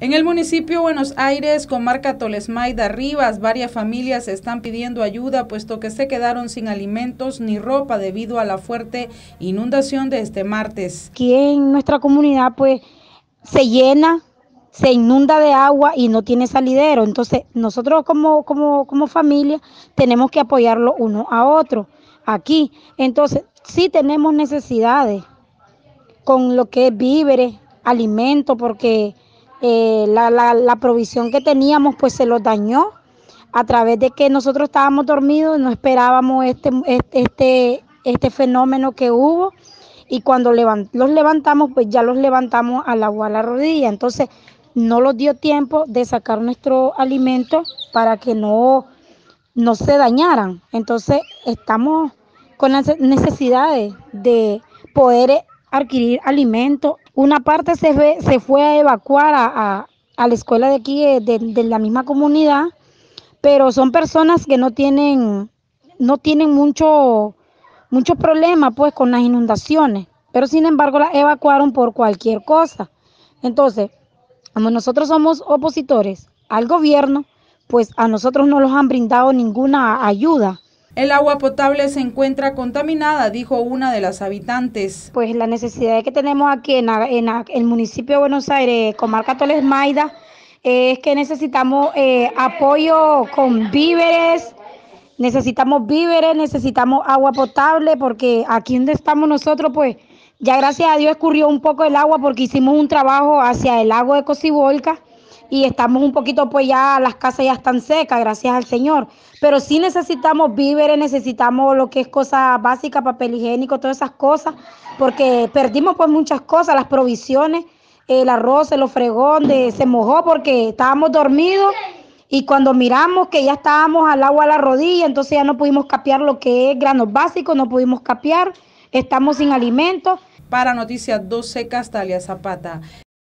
En el municipio Buenos Aires, comarca Tolesmaida Rivas, varias familias están pidiendo ayuda puesto que se quedaron sin alimentos ni ropa debido a la fuerte inundación de este martes. Aquí en nuestra comunidad pues se llena, se inunda de agua y no tiene salidero. Entonces nosotros como, como, como familia tenemos que apoyarlo uno a otro aquí. Entonces sí tenemos necesidades con lo que es víveres, alimentos, porque eh, la, la, provisión que teníamos pues se los dañó. A través de que nosotros estábamos dormidos, no esperábamos este, este, este, este fenómeno que hubo. Y cuando los levantamos pues ya los levantamos al agua a la rodilla, entonces no nos dio tiempo de sacar nuestro alimento para que no, no se dañaran, entonces estamos con las necesidades de poder adquirir alimentos. Una parte se fue, se fue a evacuar a, la escuela de aquí, eh, de, la misma comunidad, pero son personas que no tienen, no tienen mucho, mucho problema pues con las inundaciones, pero sin embargo las evacuaron por cualquier cosa. Entonces, como nosotros somos opositores al gobierno, pues a nosotros no nos han brindado ninguna ayuda. El agua potable se encuentra contaminada, dijo una de las habitantes. Pues la necesidad que tenemos aquí en, el municipio de Buenos Aires, comarca Toles Maida, es que necesitamos eh, apoyo con víveres, necesitamos víveres, necesitamos agua potable, porque aquí donde estamos nosotros, pues ya gracias a Dios escurrió un poco el agua porque hicimos un trabajo hacia el lago de Cocibolca y estamos un poquito, pues ya las casas ya están secas, gracias al Señor. Pero sí necesitamos víveres, necesitamos lo que es cosa básica, papel higiénico, todas esas cosas, porque perdimos pues muchas cosas, las provisiones, el arroz, el ofregón, de, se mojó porque estábamos dormidos y cuando miramos que ya estábamos al agua a la rodilla, entonces ya no pudimos capear lo que es granos básicos, no pudimos capear, estamos sin alimentos. Para Noticias 12, Castalia Zapata.